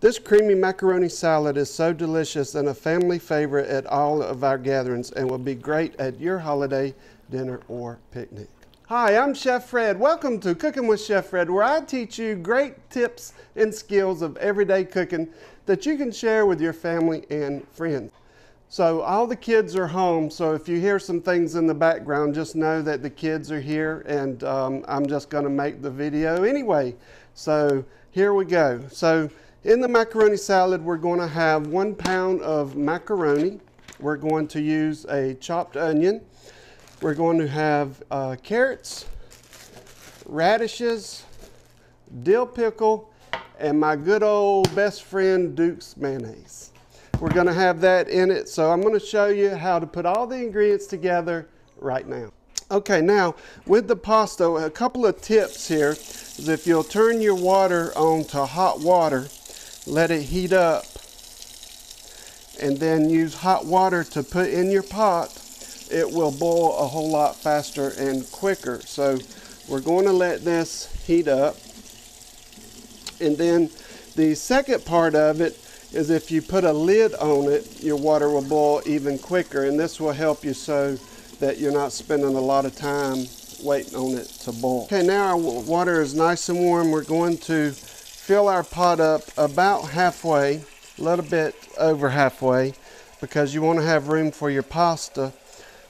This creamy macaroni salad is so delicious and a family favorite at all of our gatherings and will be great at your holiday dinner or picnic. Hi, I'm Chef Fred. Welcome to Cooking with Chef Fred, where I teach you great tips and skills of everyday cooking that you can share with your family and friends. So all the kids are home, so if you hear some things in the background, just know that the kids are here and um, I'm just gonna make the video anyway. So here we go. So in the macaroni salad, we're gonna have one pound of macaroni. We're going to use a chopped onion. We're going to have uh, carrots, radishes, dill pickle, and my good old best friend Duke's mayonnaise. We're gonna have that in it, so I'm gonna show you how to put all the ingredients together right now. Okay, now with the pasta, a couple of tips here is if you'll turn your water on to hot water, let it heat up, and then use hot water to put in your pot, it will boil a whole lot faster and quicker. So we're going to let this heat up. And then the second part of it is if you put a lid on it, your water will boil even quicker. And this will help you so that you're not spending a lot of time waiting on it to boil. Okay, now our water is nice and warm. We're going to fill our pot up about halfway, a little bit over halfway, because you want to have room for your pasta,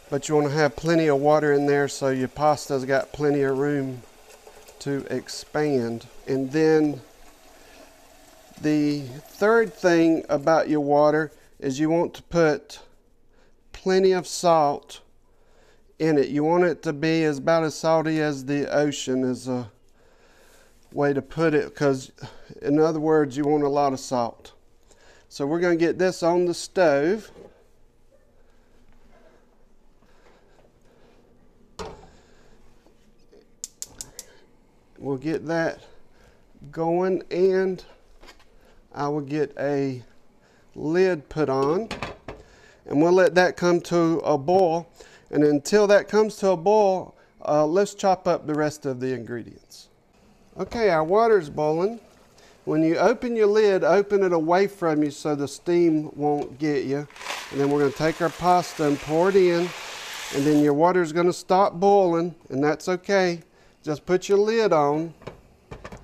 but you want to have plenty of water in there so your pasta's got plenty of room to expand. And then the third thing about your water is you want to put plenty of salt in it. You want it to be as about as salty as the ocean is a way to put it because in other words you want a lot of salt. So we're going to get this on the stove. We'll get that going and I will get a lid put on and we'll let that come to a boil. And until that comes to a boil, uh, let's chop up the rest of the ingredients. Okay, our water's boiling. When you open your lid, open it away from you so the steam won't get you. And then we're gonna take our pasta and pour it in. And then your water's gonna stop boiling, and that's okay. Just put your lid on,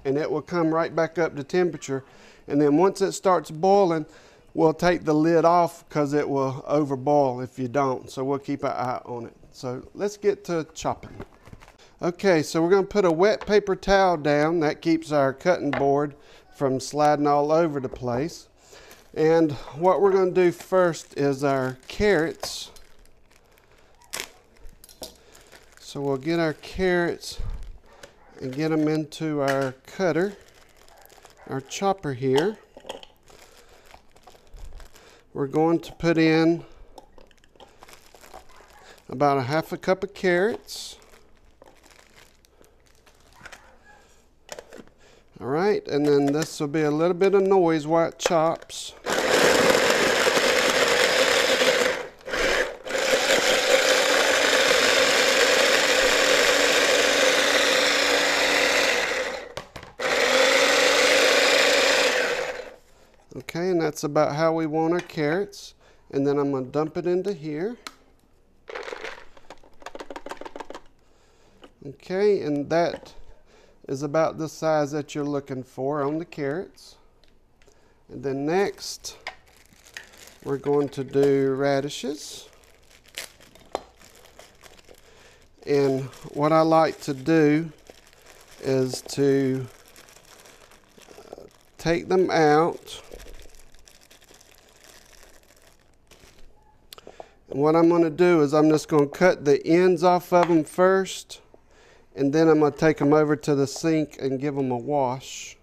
and it will come right back up to temperature. And then once it starts boiling, we'll take the lid off because it will overboil if you don't. So we'll keep an eye on it. So let's get to chopping. Okay, so we're going to put a wet paper towel down. That keeps our cutting board from sliding all over the place. And what we're going to do first is our carrots. So we'll get our carrots and get them into our cutter our chopper here. We're going to put in about a half a cup of carrots. Right, and then this will be a little bit of noise while it chops. Okay, and that's about how we want our carrots. And then I'm going to dump it into here. Okay, and that is about the size that you're looking for on the carrots. And then next, we're going to do radishes. And what I like to do is to uh, take them out And what I'm going to do is I'm just going to cut the ends off of them first and then I'm going to take them over to the sink and give them a wash.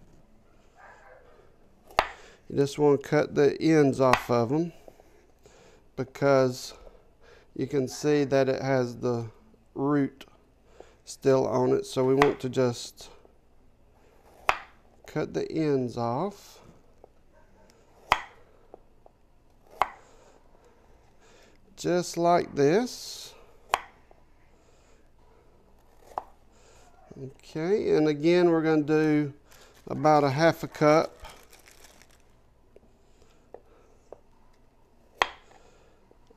You just want to cut the ends off of them because you can see that it has the root still on it so we want to just cut the ends off. just like this. Okay, and again, we're going to do about a half a cup.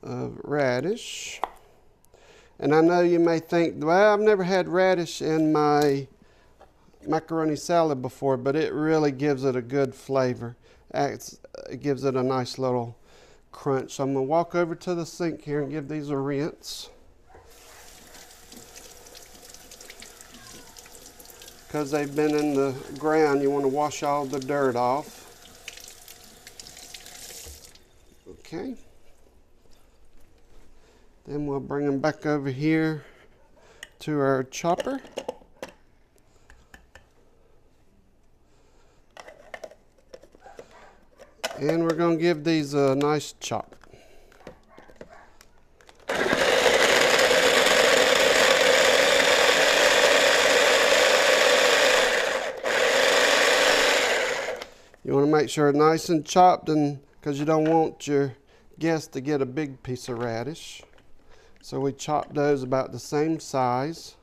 of radish. And I know you may think, well, I've never had radish in my macaroni salad before, but it really gives it a good flavor. It gives it a nice little crunch. So I'm gonna walk over to the sink here and give these a rinse. Because they've been in the ground, you want to wash all the dirt off. Okay. Then we'll bring them back over here to our chopper. And we're going to give these a nice chop. You want to make sure nice and chopped and because you don't want your guest to get a big piece of radish. So we chop those about the same size.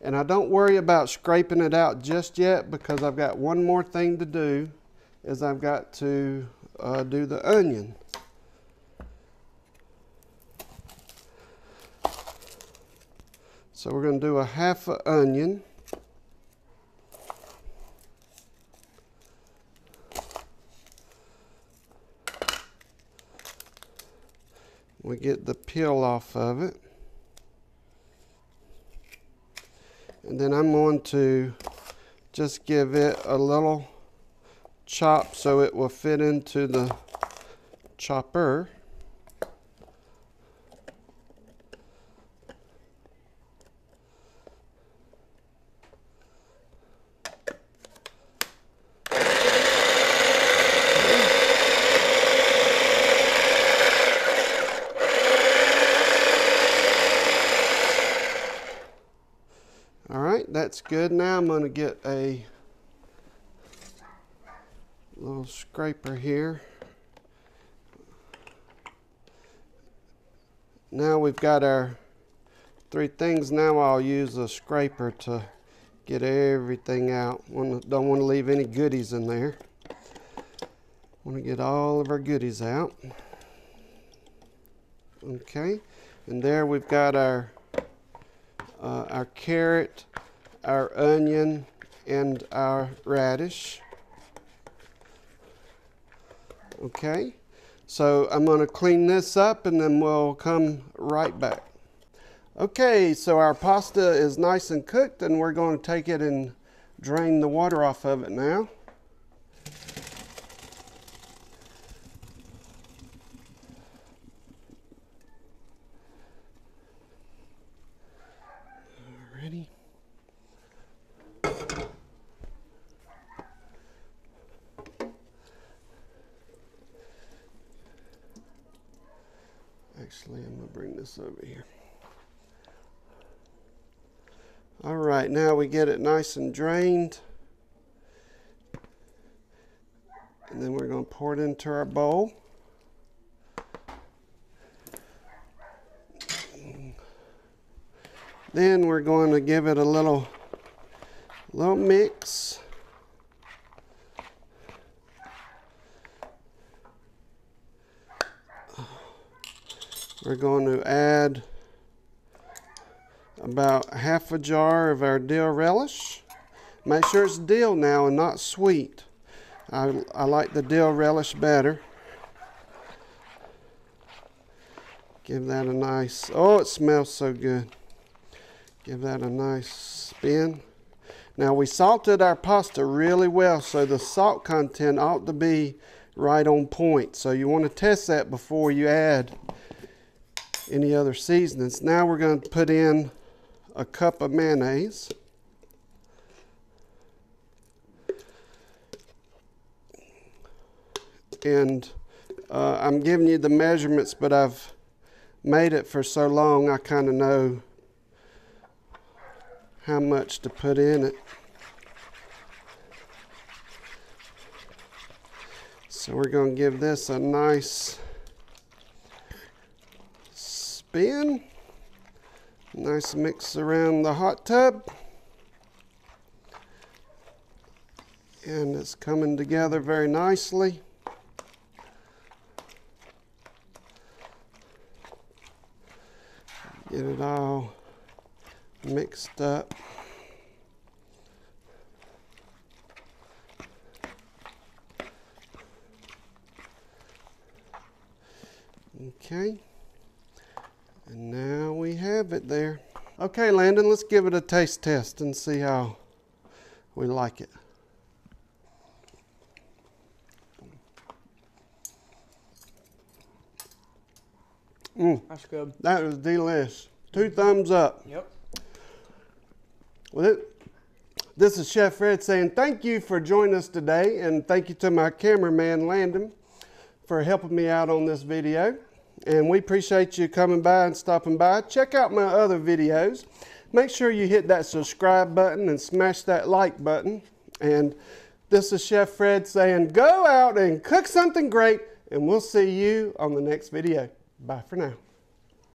And I don't worry about scraping it out just yet because I've got one more thing to do is I've got to uh, do the onion. So we're going to do a half an onion. We get the peel off of it. And then I'm going to just give it a little chop so it will fit into the chopper. That's good. Now I'm going to get a little scraper here. Now we've got our three things. Now I'll use a scraper to get everything out. Don't want to leave any goodies in there. Want to get all of our goodies out. Okay, and there we've got our uh, our carrot, our onion and our radish. Okay, so I'm going to clean this up and then we'll come right back. Okay, so our pasta is nice and cooked and we're going to take it and drain the water off of it now. Actually, I'm going to bring this over here. All right, now we get it nice and drained. And then we're going to pour it into our bowl. Then we're going to give it a little, little mix. We're going to add about half a jar of our dill relish. Make sure it's dill now and not sweet. I, I like the dill relish better. Give that a nice, oh, it smells so good. Give that a nice spin. Now we salted our pasta really well, so the salt content ought to be right on point. So you want to test that before you add any other seasonings. Now we're going to put in a cup of mayonnaise. And uh, I'm giving you the measurements, but I've made it for so long I kind of know how much to put in it. So we're going to give this a nice in. Nice mix around the hot tub. And it's coming together very nicely. Get it all mixed up. Okay. And now we have it there. Okay, Landon, let's give it a taste test and see how we like it. Mm, That's good. that was delish. Two thumbs up. Yep. Well, it, this is Chef Fred saying thank you for joining us today, and thank you to my cameraman Landon for helping me out on this video. And we appreciate you coming by and stopping by. Check out my other videos. Make sure you hit that subscribe button and smash that like button. And this is Chef Fred saying go out and cook something great, and we'll see you on the next video. Bye for now.